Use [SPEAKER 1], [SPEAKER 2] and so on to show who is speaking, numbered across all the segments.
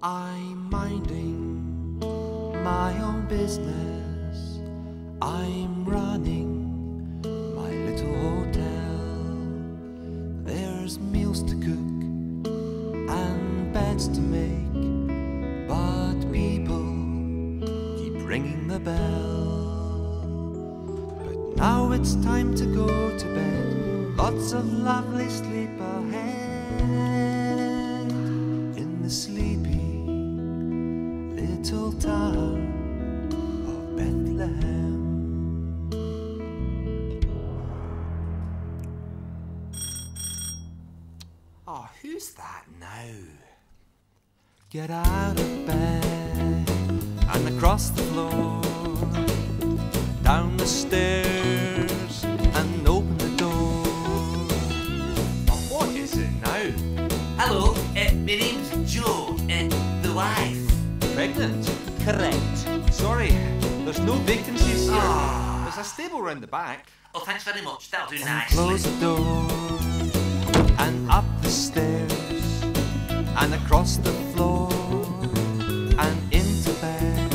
[SPEAKER 1] I'm minding my own business. I'm running my little hotel. There's meals to cook and beds to make, but people keep ringing the bell. But now it's time to go to bed. Lots of lovely sleep ahead who's that now? Get out of bed and across the floor, down the stairs and open the door. Oh, what is it now?
[SPEAKER 2] Hello, uh, my name's Joe, uh, the wife.
[SPEAKER 1] Pregnant?
[SPEAKER 2] Correct.
[SPEAKER 1] Sorry, there's no vacancies here.
[SPEAKER 2] Ah.
[SPEAKER 1] There's a stable round the back.
[SPEAKER 2] Oh, thanks very much. That'll do
[SPEAKER 1] And
[SPEAKER 2] nicely.
[SPEAKER 1] close the door and up the stairs and across the floor and into bed.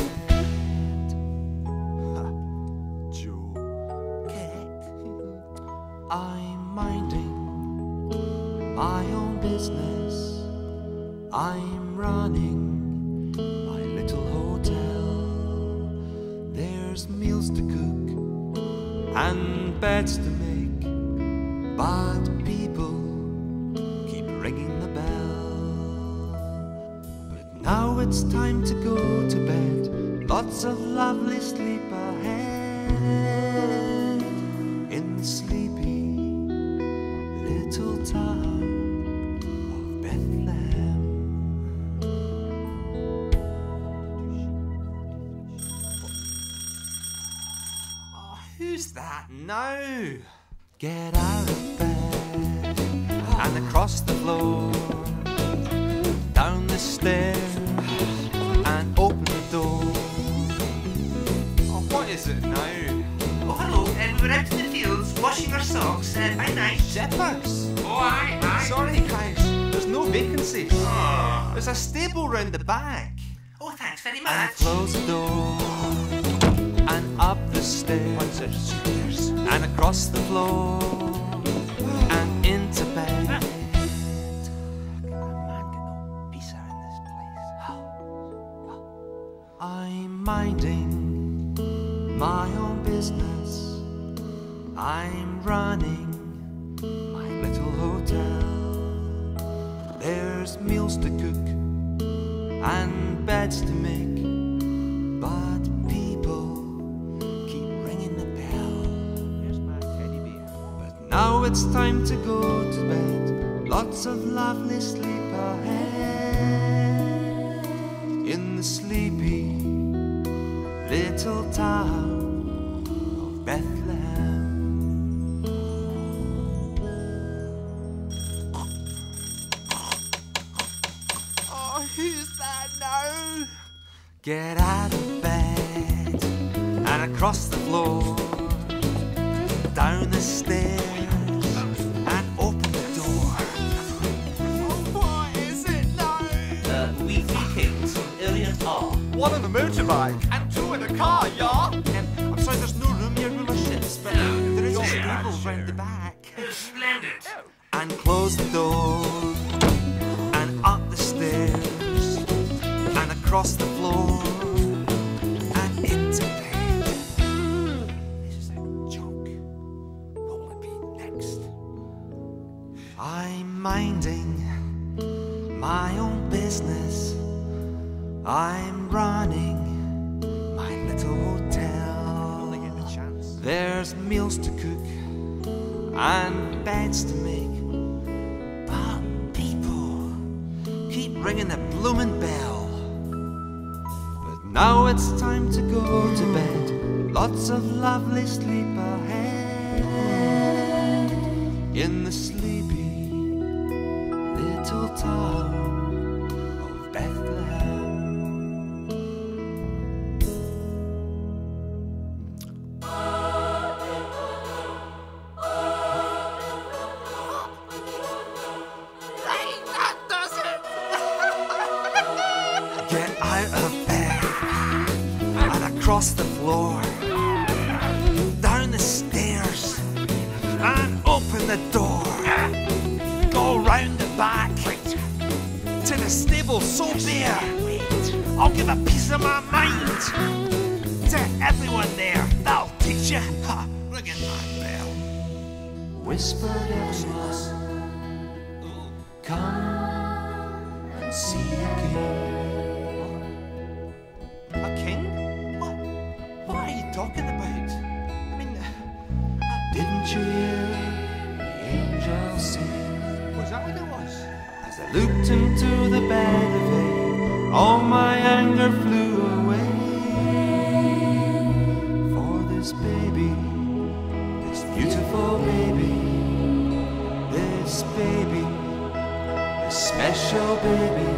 [SPEAKER 1] Joe. I'm minding my own business. I'm running my little hotel. There's meals to cook and beds to make, it's time to go to bed. Lots of lovely sleep ahead in the sleepy little town of Bethlehem. Oh, who's that now? Get out of bed and across the floor,
[SPEAKER 2] fields washing our socks. Uh, very nice.
[SPEAKER 1] Zippers.
[SPEAKER 2] Oh, aye, aye.
[SPEAKER 1] Sorry, guys, there's no vacancies.
[SPEAKER 2] Oh,
[SPEAKER 1] There's a stable round the back.
[SPEAKER 2] oh thanks very much.
[SPEAKER 1] And
[SPEAKER 2] much.
[SPEAKER 1] close the door and up the stairs and across the floor and into bed. Man, get no peace in this place. I'm minding my own business. I'm running my little hotel. There's meals to cook and beds to make, but people keep ringing the bell. Here's my teddy bear. But now it's time to go to bed. Lots of lovely sleep ahead Get out of bed and across the floor, down the stairs and open the door. Oh, what is it now?
[SPEAKER 2] Uh, we three kids from Orient are.
[SPEAKER 1] One on the motorbike and two in the car, yeah? Um, I'm sorry, there's no room here with my ships, but
[SPEAKER 2] No,
[SPEAKER 1] there is a
[SPEAKER 2] yeah,
[SPEAKER 1] stable
[SPEAKER 2] sure.
[SPEAKER 1] round the back.
[SPEAKER 2] Splendid.
[SPEAKER 1] and close the door across the floor and into bed. This is a joke. What will it be next? I'm minding my own business. I'm running my little hotel. Only get the chance. There's meals to cook and beds to make. But people keep ringing the bloomin' bell. Now it's time to go to bed. Lots of lovely sleep ahead in the sleepy little town across the floor, down the stairs, and open the door. Go round the back to the stable so bare. I'll give a piece of my mind to everyone there. That'll teach you. Ha, ringing that bell. Whispered Come and see a didn't you hear the angels sing? Was that what it was? As I looked into the bed of hay, all my anger flew away. For this baby, this beautiful baby, this baby, this special baby,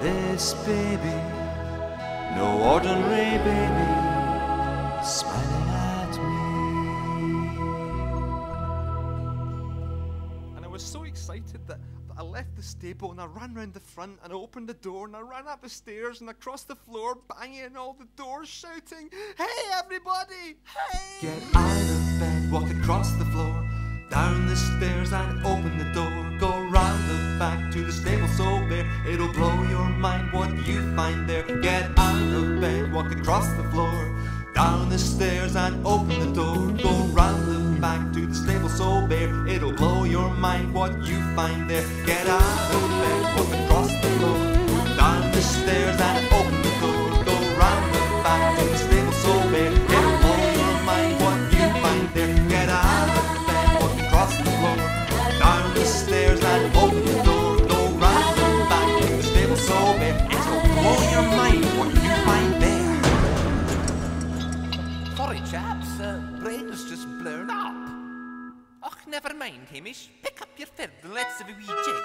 [SPEAKER 1] this baby, no ordinary baby, smiling was so excited that, that I left the stable and I ran round the front and I opened the door and I ran up the stairs and across the floor, banging all the doors, shouting, Hey everybody! Hey! Get out of bed, walk across the floor, down the stairs and open the door. Go round the back to the stable so bare, it'll blow your mind what you find there. Get out of bed, walk across the floor, down the stairs and open the door. Go round the back to the stable so bare, it'll blow your mind what you find there. Get out of bed, walk across the floor, down the stairs and open the door. Go round the back to the stable so bare, it'll blow your mind what you find there. Get out of bed, walk across the floor, down the stairs
[SPEAKER 2] chaps, uh, brain's just blown up. Och, never mind, Hamish. Pick up your fiddle let's have a wee jig.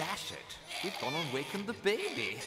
[SPEAKER 2] Dash it. We've gone on waking the baby.